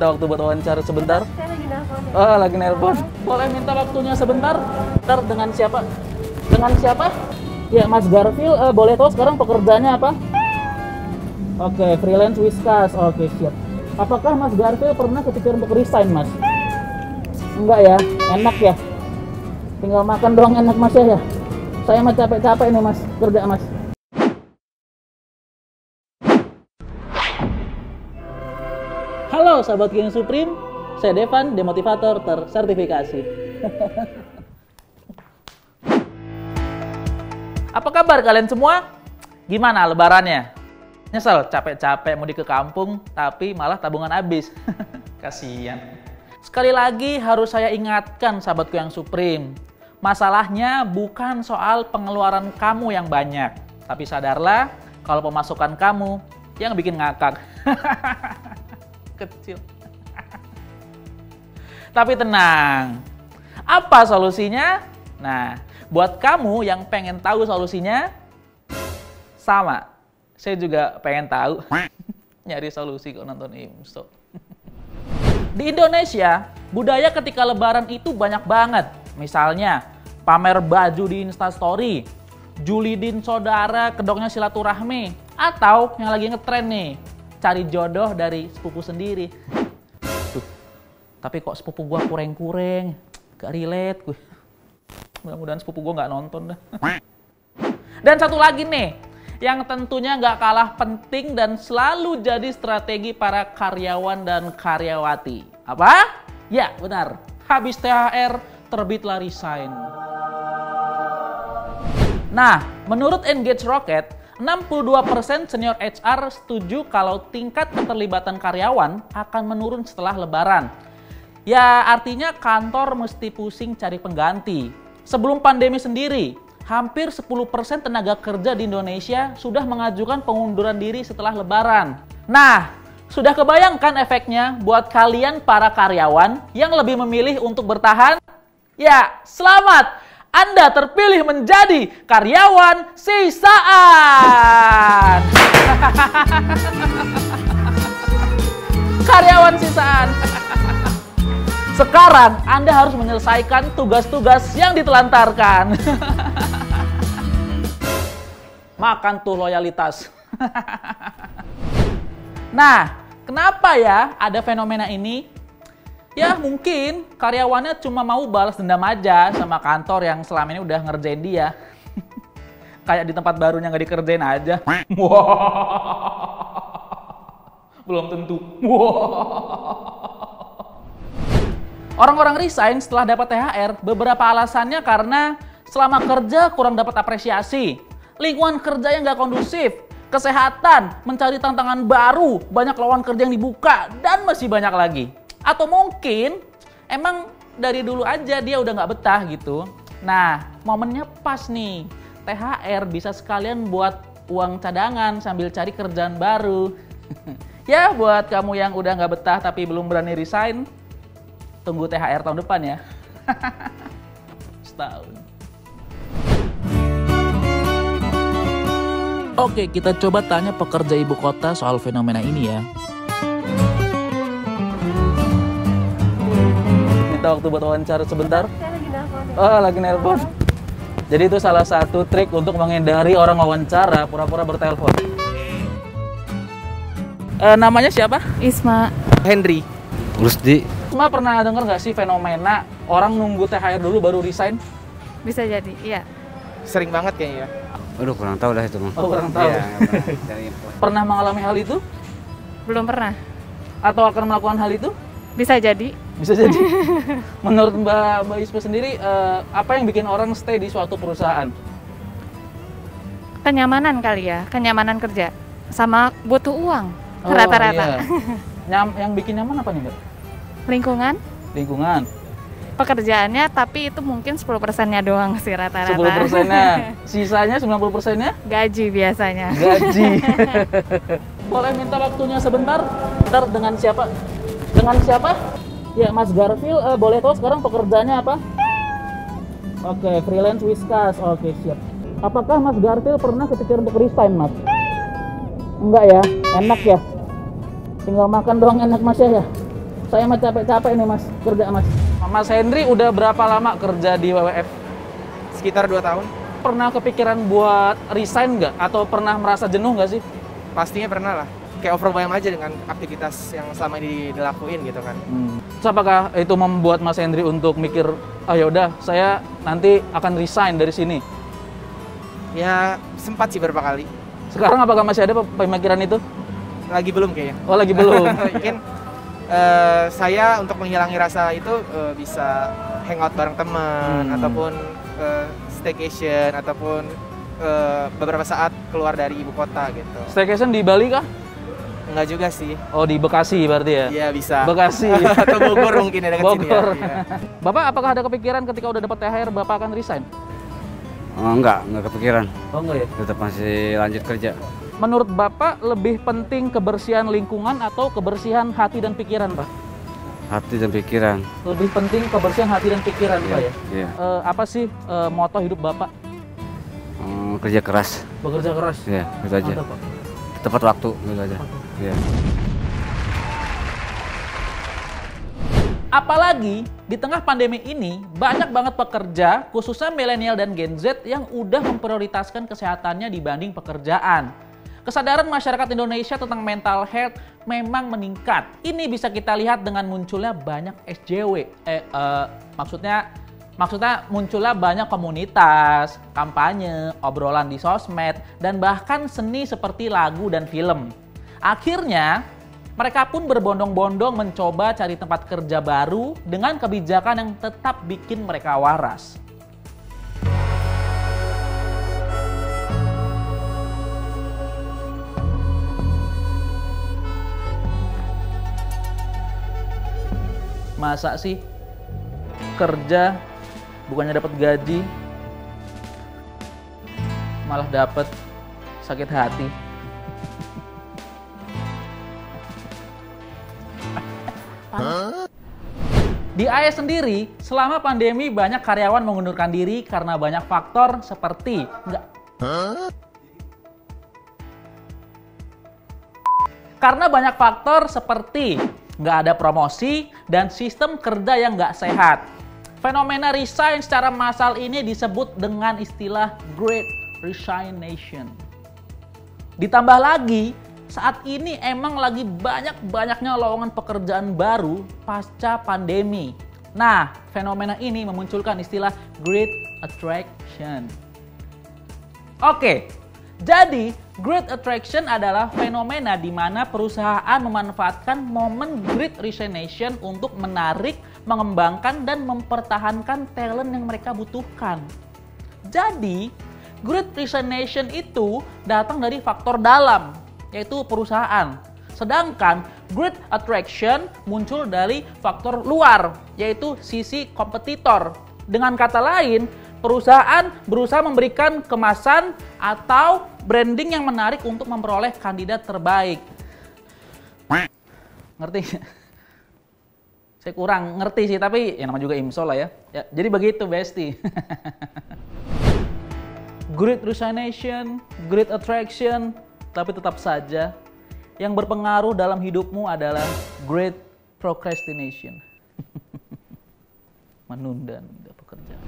minta waktu buat wawancara sebentar? Saya lagi. Oh, lagi nelpon. Boleh minta waktunya sebentar? Ntar dengan siapa? Dengan siapa? Ya, Mas Garfield, eh, boleh tahu sekarang pekerjaannya apa? Oke, freelance Whiskas. Oke, siap. Apakah Mas Garfield pernah kepikiran untuk resign, Mas? Enggak ya? Enak ya? Tinggal makan doang enak, Mas ya? Saya mah capek-capek nih, Mas. Kerja, Mas. Halo sahabat King Supreme, saya Devan, demotivator tersertifikasi. Apa kabar kalian semua? Gimana lebarannya? Nyesel capek-capek mudik ke kampung, tapi malah tabungan habis. Kasihan. Sekali lagi harus saya ingatkan sahabatku yang Supreme. Masalahnya bukan soal pengeluaran kamu yang banyak, tapi sadarlah kalau pemasukan kamu yang bikin ngakak. Kecil. Tapi tenang. Apa solusinya? Nah, buat kamu yang pengen tahu solusinya, sama. Saya juga pengen tahu. Nyari solusi kok nonton Imso. Di Indonesia, budaya ketika lebaran itu banyak banget. Misalnya, pamer baju di Instastory, julidin saudara, kedoknya silaturahmi, atau yang lagi ngetren nih, cari jodoh dari sepupu sendiri. Tuh, tapi kok sepupu gua kureng-kureng, gak relate gue. Mudah-mudahan sepupu gua nggak nonton dah. Dan satu lagi nih, yang tentunya nggak kalah penting dan selalu jadi strategi para karyawan dan karyawati. Apa? Ya, benar. Habis THR, terbitlah resign. Nah, menurut Engage Rocket, 62% senior HR setuju kalau tingkat keterlibatan karyawan akan menurun setelah lebaran. Ya, artinya kantor mesti pusing cari pengganti. Sebelum pandemi sendiri, hampir 10% tenaga kerja di Indonesia sudah mengajukan pengunduran diri setelah lebaran. Nah, sudah kebayangkan efeknya buat kalian para karyawan yang lebih memilih untuk bertahan? Ya, selamat! Anda terpilih menjadi karyawan sisaan. karyawan sisaan. Sekarang Anda harus menyelesaikan tugas-tugas yang ditelantarkan. Makan tuh loyalitas. nah, kenapa ya ada fenomena ini? Ya mungkin karyawannya cuma mau balas dendam aja sama kantor yang selama ini udah ngerjain dia. Kayak di tempat barunya nggak dikerjain aja. Belum tentu. Orang-orang resign setelah dapat THR, beberapa alasannya karena selama kerja kurang dapat apresiasi, lingkungan kerja yang nggak kondusif, kesehatan, mencari tantangan baru, banyak lawan kerja yang dibuka, dan masih banyak lagi. Atau mungkin emang dari dulu aja dia udah nggak betah gitu. Nah, momennya pas nih. THR bisa sekalian buat uang cadangan sambil cari kerjaan baru. ya, buat kamu yang udah nggak betah tapi belum berani resign, tunggu THR tahun depan ya. Setahun. Oke, kita coba tanya pekerja ibu kota soal fenomena ini ya. Minta waktu buat wawancara sebentar. Saya lagi nelfon. Oh, lagi nelpon. Jadi itu salah satu trik untuk menghindari orang wawancara pura-pura bertelepon. Eh, namanya siapa? Isma. Henry. Rusdi Cuma pernah denger nggak sih fenomena orang nunggu THR dulu baru resign? Bisa jadi, iya. Sering banget kayaknya. Aduh kurang tahu dah itu Oh, kurang tahu. Nggak pernah. Pernah mengalami hal itu? Belum pernah. Atau akan melakukan hal itu? Bisa jadi. Bisa jadi. Menurut Mbak, Mbak Isma sendiri, eh, apa yang bikin orang stay di suatu perusahaan? Kenyamanan kali ya, kenyamanan kerja. Sama butuh uang. Oh, Rata-rata. iya. Nyam, yang bikin nyaman apa nih Mbak? Lingkungan, Lingkungan. pekerjaannya, tapi itu mungkin 10 persennya doang sih 10 rata-rata. persennya. Sisanya 90 persennya? Gaji biasanya. gaji. Boleh minta waktunya sebentar? Ntar dengan siapa? Dengan siapa? Ya, Mas Garfield, eh, boleh tahu sekarang pekerjaannya apa? Oke, freelance Whiskas. Oke, siap. Apakah Mas Garfield pernah kepikiran untuk resign, Mas? Enggak ya? Enak ya? Tinggal makan doang enak, Mas ya? Saya mah capek-capek nih mas, kerja mas. Mas Henry udah berapa lama kerja di WWF? Sekitar 2 tahun. Pernah kepikiran buat resign nggak? Atau pernah merasa jenuh nggak sih? Pastinya pernah lah. Kayak overwhelmed aja dengan aktivitas yang selama ini dilakuin gitu kan. Hmm. Terus apakah itu membuat Mas Henry untuk mikir, oh ya udah saya nanti akan resign dari sini? Ya sempat sih beberapa kali. Sekarang apakah masih ada pemikiran itu? Lagi belum kayaknya. Oh lagi belum. Mungkin eh, saya untuk menghilangi rasa itu eh, bisa hangout bareng teman Hmm. ataupun eh, staycation ataupun eh, beberapa saat keluar dari ibu kota gitu. Staycation di Bali kah? Enggak juga sih. Oh di Bekasi berarti ya? Iya bisa. Bekasi. Atau Bogor mungkin ya dekat sini ya. Bogor. Iya. Bapak apakah ada kepikiran ketika udah dapat THR Bapak akan resign? Oh, enggak, enggak kepikiran. Oh enggak ya? Tetap masih lanjut kerja. Menurut Bapak lebih penting kebersihan lingkungan atau kebersihan hati dan pikiran Pak? Hati dan pikiran. Lebih penting kebersihan hati dan pikiran Pak ya? Iya. Eh, apa sih eh, moto hidup Bapak? Oh, kerja keras. Bekerja keras. Iya, itu aja. Mantap, Pak. Tepat waktu, gitu aja. Iya. Apalagi di tengah pandemi ini banyak banget pekerja khususnya milenial dan Gen Z yang udah memprioritaskan kesehatannya dibanding pekerjaan. Kesadaran masyarakat Indonesia tentang mental health memang meningkat. Ini bisa kita lihat dengan munculnya banyak SJW. Eh, eh, maksudnya maksudnya munculnya banyak komunitas, kampanye, obrolan di sosmed, dan bahkan seni seperti lagu dan film. Akhirnya, mereka pun berbondong-bondong mencoba cari tempat kerja baru dengan kebijakan yang tetap bikin mereka waras. Masa sih kerja bukannya dapat gaji malah dapat sakit hati? Di AS sendiri, selama pandemi banyak karyawan mengundurkan diri karena banyak faktor seperti nggak karena banyak faktor seperti nggak ada promosi dan sistem kerja yang nggak sehat. Fenomena resign secara massal ini disebut dengan istilah Great Resignation. Ditambah lagi, saat ini emang lagi banyak-banyaknya lowongan pekerjaan baru pasca pandemi. Nah, fenomena ini memunculkan istilah Great Attraction. Oke, jadi Great Attraction adalah fenomena di mana perusahaan memanfaatkan momen Great Resignation untuk menarik, mengembangkan, dan mempertahankan talent yang mereka butuhkan. Jadi, Great Resignation itu datang dari faktor dalam, yaitu perusahaan. Sedangkan Great Attraction muncul dari faktor luar, yaitu sisi kompetitor. Dengan kata lain, perusahaan berusaha memberikan kemasan atau branding yang menarik untuk memperoleh kandidat terbaik. Ngerti? Saya kurang ngerti sih, tapi ya nama juga imsol lah ya. ya jadi begitu, Besti. great resignation, great attraction, tapi tetap saja yang berpengaruh dalam hidupmu adalah great procrastination. Menunda-nunda pekerjaan.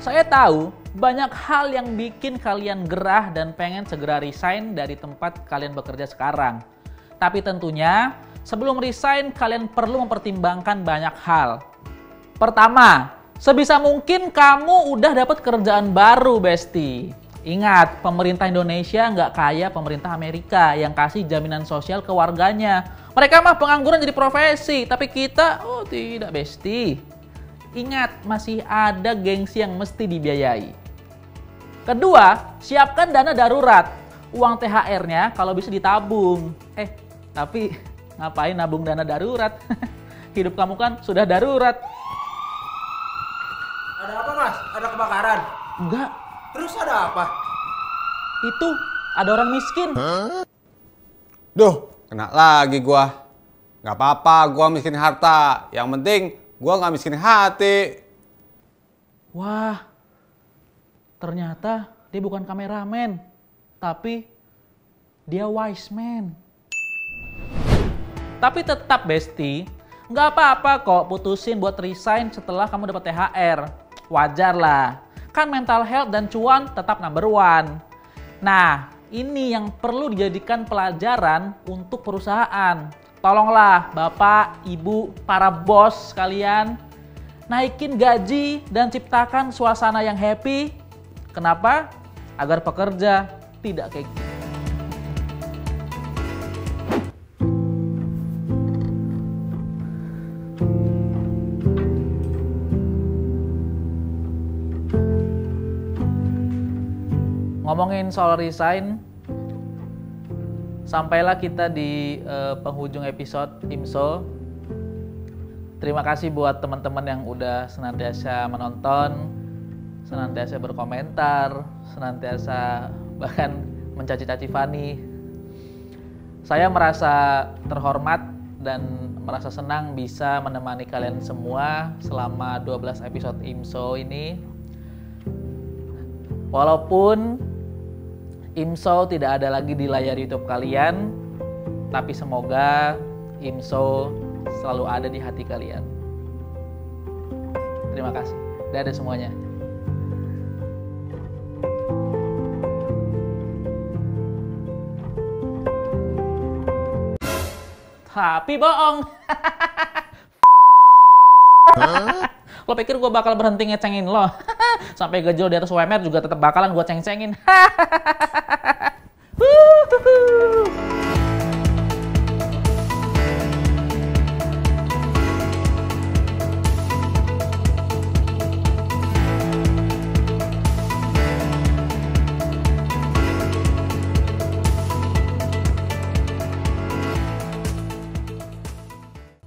Saya tahu banyak hal yang bikin kalian gerah dan pengen segera resign dari tempat kalian bekerja sekarang. Tapi tentunya sebelum resign kalian perlu mempertimbangkan banyak hal. Pertama, sebisa mungkin kamu udah dapat kerjaan baru, Besti. Ingat, pemerintah Indonesia nggak kaya pemerintah Amerika yang kasih jaminan sosial ke warganya. Mereka mah pengangguran jadi profesi, tapi kita, oh tidak, Besti. Ingat, masih ada gengsi yang mesti dibiayai. Kedua, siapkan dana darurat. Uang THR-nya kalau bisa ditabung. Eh, tapi ngapain nabung dana darurat? Hidup kamu kan sudah darurat. Ada apa mas? Ada kebakaran? Enggak, Terus ada apa? itu ada orang miskin. Duh, kena lagi gua. Nggak apa-apa, gua miskin harta. Yang penting gua nggak miskin hati. Wah, ternyata dia bukan kameramen, tapi dia wise man. Tapi tetap Besti, Nggak apa-apa kok putusin buat resign setelah kamu dapat THR. Wajar lah. Kan mental health dan cuan tetap number one. Nah, ini yang perlu dijadikan pelajaran untuk perusahaan. Tolonglah Bapak, Ibu, para bos sekalian, naikin gaji dan ciptakan suasana yang happy. Kenapa? Agar pekerja tidak kayak gitu. Ngomongin soal resign, sampailah kita di eh, penghujung episode IMSO. Terima kasih buat teman-teman yang udah senantiasa menonton, senantiasa berkomentar, senantiasa bahkan mencaci-caci Fani. Saya merasa terhormat dan merasa senang bisa menemani kalian semua selama 12 episode IMSO ini. Walaupun IMSO tidak ada lagi di layar YouTube kalian, tapi semoga IMSO selalu ada di hati kalian. Terima kasih. Dadah semuanya. Tapi bohong. lo pikir gue bakal berhenti ngecengin lo? sampai gejol di atas UMR juga tetap bakalan gue ceng-cengin.